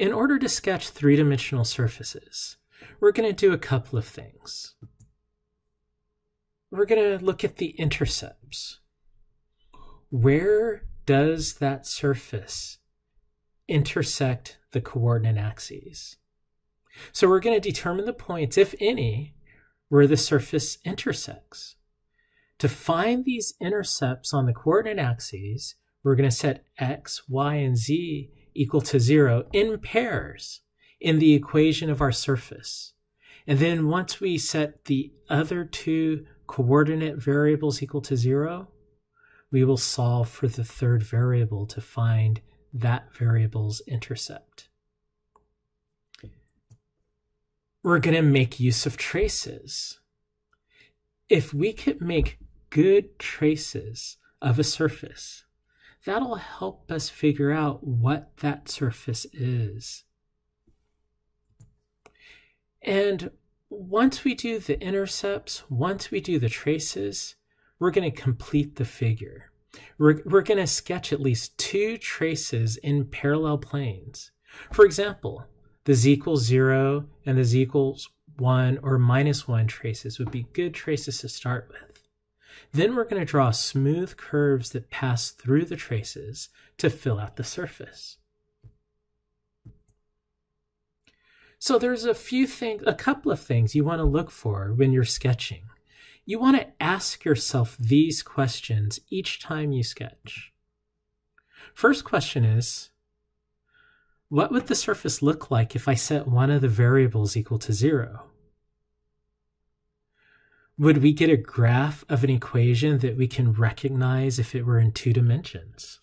In order to sketch three-dimensional surfaces, we're going to do a couple of things. We're going to look at the intercepts. Where does that surface intersect the coordinate axes? So we're going to determine the points, if any, where the surface intersects. To find these intercepts on the coordinate axes, we're going to set x, y, and z equal to zero in pairs in the equation of our surface. And then once we set the other two coordinate variables equal to zero, we will solve for the third variable to find that variable's intercept. We're going to make use of traces. If we could make good traces of a surface, that'll help us figure out what that surface is. And once we do the intercepts, once we do the traces, we're going to complete the figure. We're, we're going to sketch at least two traces in parallel planes. For example, the z equals 0 and the z equals 1 or minus 1 traces would be good traces to start with. Then we're going to draw smooth curves that pass through the traces to fill out the surface. So there's a few things, a couple of things you want to look for when you're sketching. You want to ask yourself these questions each time you sketch. First question is, what would the surface look like if I set one of the variables equal to zero? Would we get a graph of an equation that we can recognize if it were in two dimensions?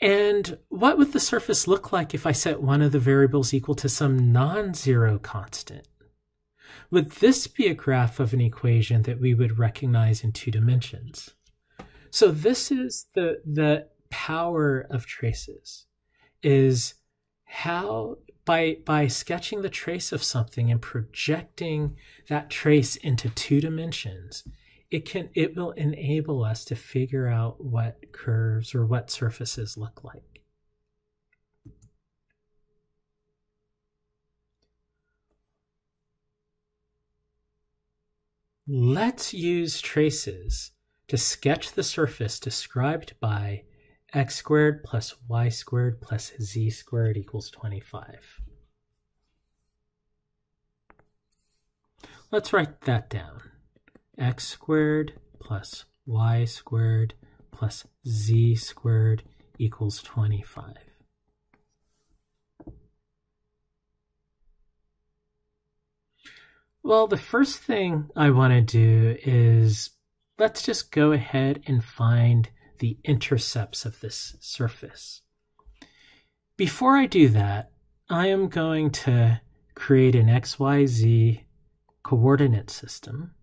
And what would the surface look like if I set one of the variables equal to some non-zero constant? Would this be a graph of an equation that we would recognize in two dimensions? So this is the, the power of traces is how by by sketching the trace of something and projecting that trace into two dimensions it can it will enable us to figure out what curves or what surfaces look like. Let's use traces to sketch the surface described by x squared plus y squared plus z squared equals 25. Let's write that down. x squared plus y squared plus z squared equals 25. Well, the first thing I want to do is let's just go ahead and find the intercepts of this surface. Before I do that, I am going to create an XYZ coordinate system.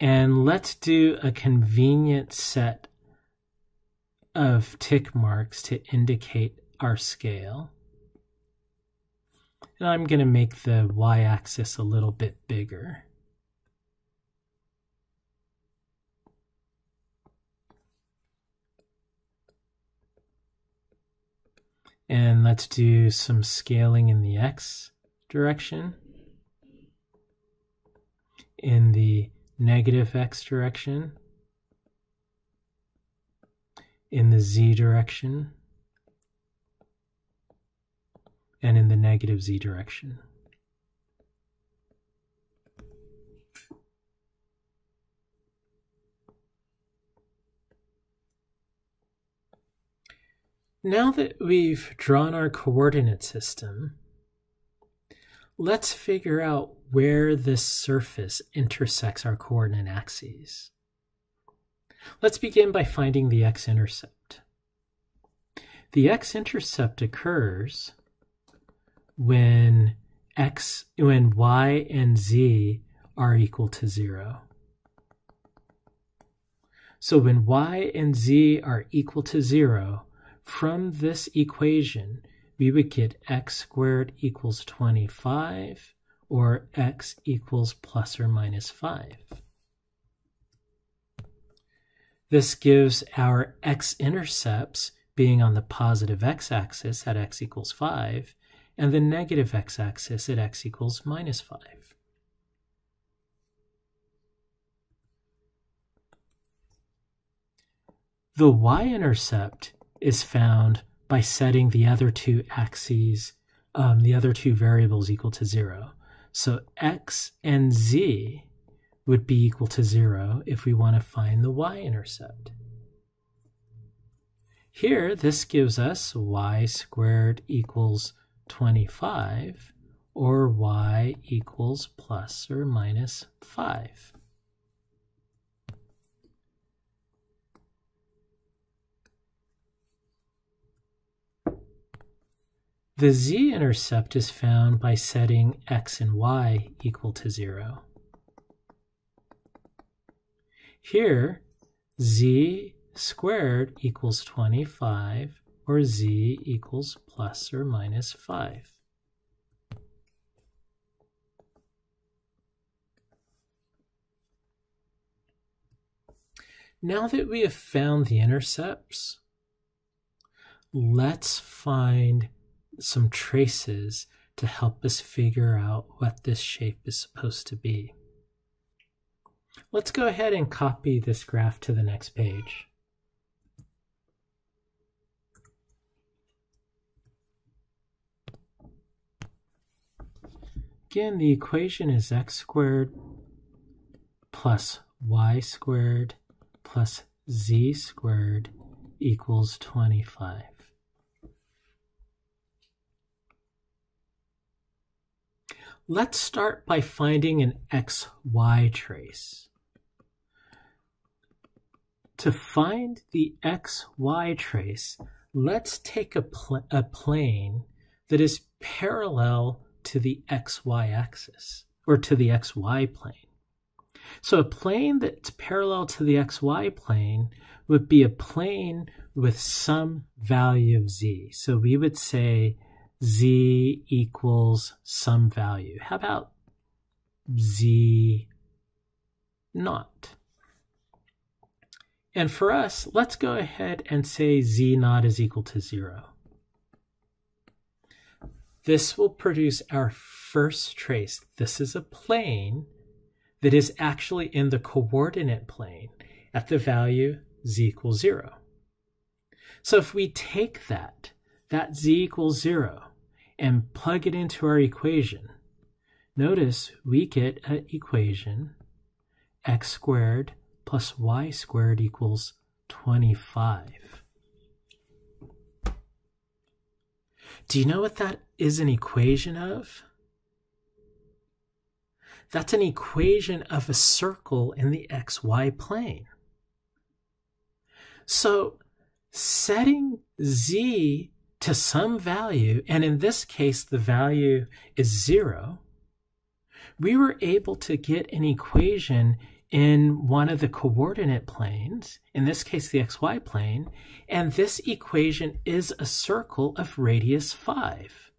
And let's do a convenient set of tick marks to indicate our scale. And I'm going to make the y-axis a little bit bigger. And let's do some scaling in the x direction, in the negative x direction, in the z direction, and in the negative z direction. Now that we've drawn our coordinate system, let's figure out where this surface intersects our coordinate axes. Let's begin by finding the x-intercept. The x-intercept occurs when x when y and z are equal to 0. So when y and z are equal to 0, from this equation, we would get x squared equals 25 or x equals plus or minus 5. This gives our x-intercepts being on the positive x-axis at x equals 5 and the negative x-axis at x equals minus 5. The y-intercept is found by setting the other two axes, um, the other two variables equal to 0. So x and z would be equal to 0 if we want to find the y-intercept. Here, this gives us y squared equals 25, or y equals plus or minus 5. The z-intercept is found by setting x and y equal to 0. Here, z squared equals 25, or z equals plus or minus 5. Now that we have found the intercepts, let's find some traces to help us figure out what this shape is supposed to be. Let's go ahead and copy this graph to the next page. Again, the equation is x squared plus y squared plus z squared equals 25. Let's start by finding an xy trace. To find the xy trace, let's take a, pl a plane that is parallel to the xy axis, or to the xy plane. So a plane that's parallel to the xy plane would be a plane with some value of z. So we would say z equals some value. How about z naught? And for us, let's go ahead and say z naught is equal to 0. This will produce our first trace. This is a plane that is actually in the coordinate plane at the value z equals 0. So if we take that, that z equals 0, and plug it into our equation, notice we get an equation x squared plus y squared equals 25. Do you know what that is an equation of? That's an equation of a circle in the xy plane. So setting z to some value, and in this case, the value is zero, we were able to get an equation in one of the coordinate planes, in this case, the xy plane, and this equation is a circle of radius 5.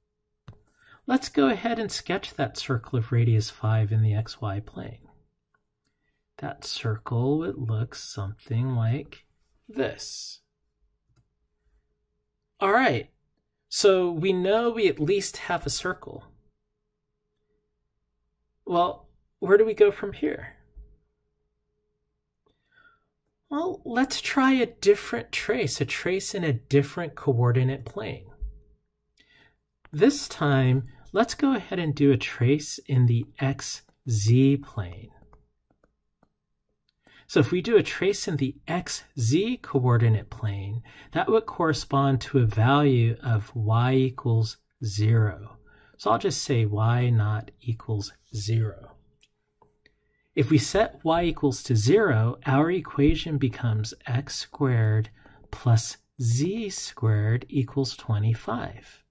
Let's go ahead and sketch that circle of radius 5 in the xy plane. That circle would look something like this. All right, so we know we at least have a circle. Well, where do we go from here? Well, let's try a different trace, a trace in a different coordinate plane. This time, let's go ahead and do a trace in the xz plane. So if we do a trace in the xz coordinate plane, that would correspond to a value of y equals 0. So I'll just say y naught equals 0. If we set y equals to 0, our equation becomes x squared plus z squared equals 25.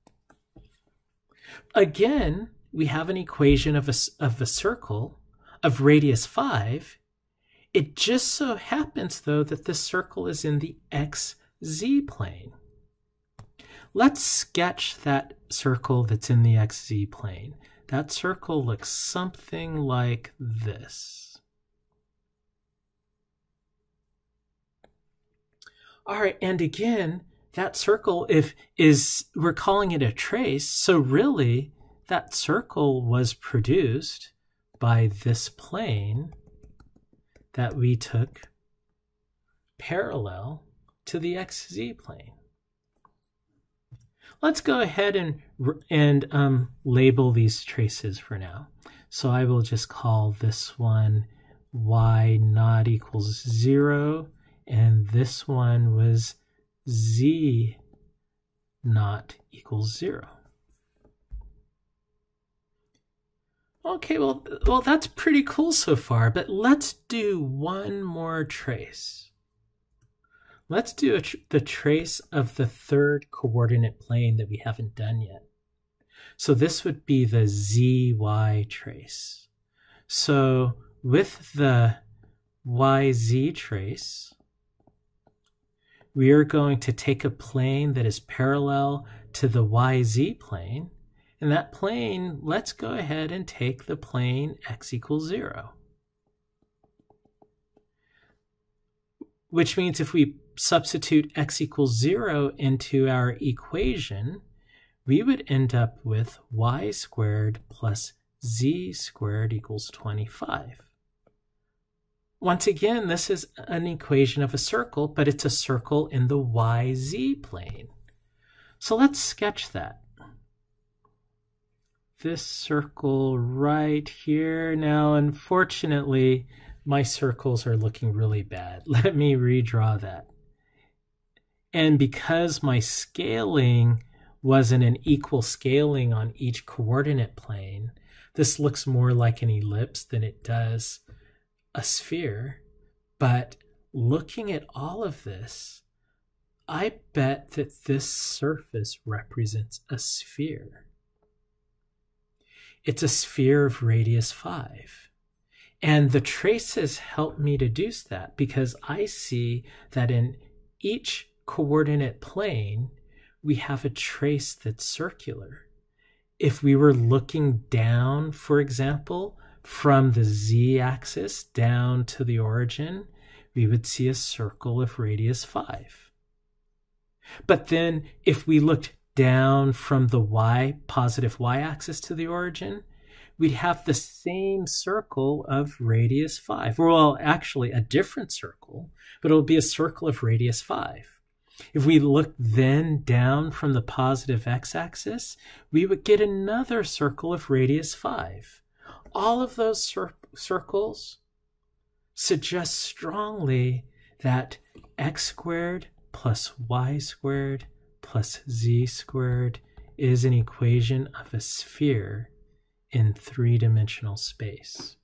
Again, we have an equation of a, of a circle of radius 5 it just so happens, though, that this circle is in the xz plane. Let's sketch that circle that's in the xz plane. That circle looks something like this. All right, and again, that circle if is we're calling it a trace, so really that circle was produced by this plane that we took parallel to the xz plane. Let's go ahead and, and um, label these traces for now. So I will just call this one y naught equals 0, and this one was z naught equals 0. Okay, well, well, that's pretty cool so far, but let's do one more trace. Let's do tr the trace of the third coordinate plane that we haven't done yet. So this would be the zy trace. So with the yz trace, we are going to take a plane that is parallel to the yz plane, and that plane, let's go ahead and take the plane x equals 0. Which means if we substitute x equals 0 into our equation, we would end up with y squared plus z squared equals 25. Once again, this is an equation of a circle, but it's a circle in the yz plane. So let's sketch that this circle right here. Now, unfortunately, my circles are looking really bad. Let me redraw that. And because my scaling wasn't an equal scaling on each coordinate plane, this looks more like an ellipse than it does a sphere. But looking at all of this, I bet that this surface represents a sphere. It's a sphere of radius 5. And the traces help me deduce that because I see that in each coordinate plane, we have a trace that's circular. If we were looking down, for example, from the z axis down to the origin, we would see a circle of radius 5. But then if we looked down from the y, positive y-axis to the origin, we'd have the same circle of radius 5. Well, actually a different circle, but it'll be a circle of radius 5. If we look then down from the positive x-axis, we would get another circle of radius 5. All of those cir circles suggest strongly that x squared plus y squared plus z squared is an equation of a sphere in three-dimensional space.